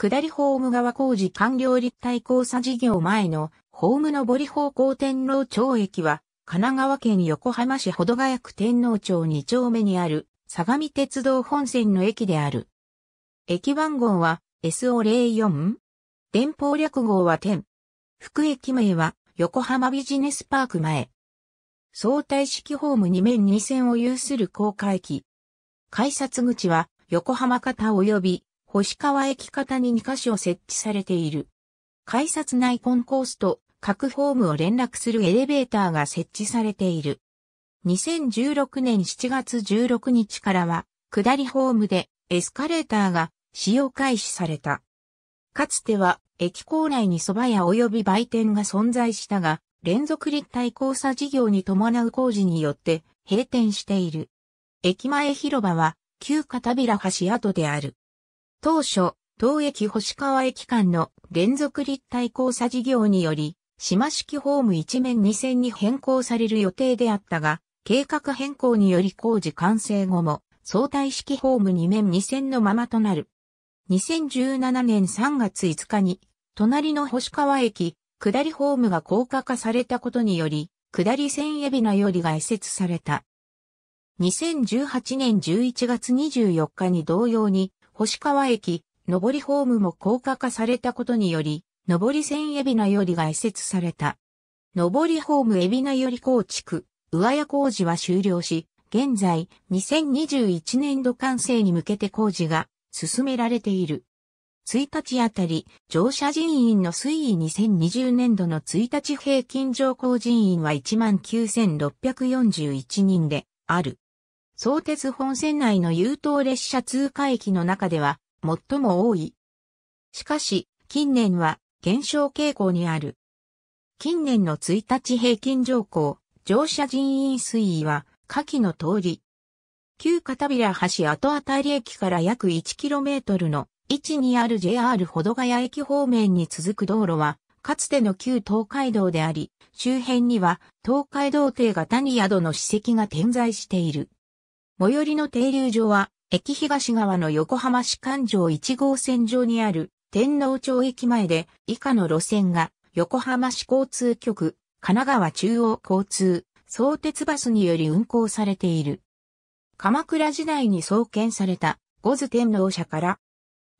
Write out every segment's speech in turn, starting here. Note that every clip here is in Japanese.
下りホーム側工事完了立体交差事業前のホーム上り方向天皇町駅は、神奈川県横浜市保土ヶ谷区天皇町2丁目にある相模鉄道本線の駅である。駅番号は SO04。電報略号は10。副駅名は横浜ビジネスパーク前。相対式ホーム2面2線を有する高架駅。改札口は横浜方及び星川駅方に2カ所設置されている。改札内コンコースと各ホームを連絡するエレベーターが設置されている。2016年7月16日からは下りホームでエスカレーターが使用開始された。かつては駅構内に蕎麦屋及び売店が存在したが、連続立体交差事業に伴う工事によって閉店している。駅前広場は旧片平橋跡である。当初、東駅星川駅間の連続立体交差事業により、島式ホーム一面二線に変更される予定であったが、計画変更により工事完成後も相対式ホーム二面二線のままとなる。2017年3月5日に、隣の星川駅、下りホームが高架化されたことにより、下り線海老名よりが移設された。2018年11月24日に同様に、星川駅、上りホームも高架化されたことにより、上り線海老名よりが移設された。上りホーム海老名より構築、上屋工事は終了し、現在2021年度完成に向けて工事が進められている。1日あたり乗車人員の推移2020年度の1日平均乗降人員は19,641人である。相鉄本線内の優等列車通過駅の中では最も多い。しかし、近年は減少傾向にある。近年の1日平均乗降、乗車人員推移は下記の通り。旧片平橋後あたり駅から約 1km の位置にある JR 保土ヶ谷駅方面に続く道路は、かつての旧東海道であり、周辺には東海道邸型に宿の史跡が点在している。最寄りの停留所は、駅東側の横浜市環状1号線上にある天皇町駅前で、以下の路線が横浜市交通局、神奈川中央交通、相鉄バスにより運行されている。鎌倉時代に創建された、五津天皇社から、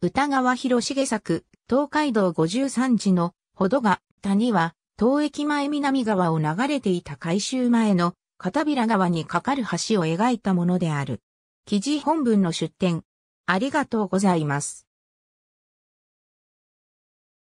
歌川広重作、東海道53次の、ほどが、谷は、東駅前南側を流れていた改修前の、片平川に架かる橋を描いたものである。記事本文の出典。ありがとうございます。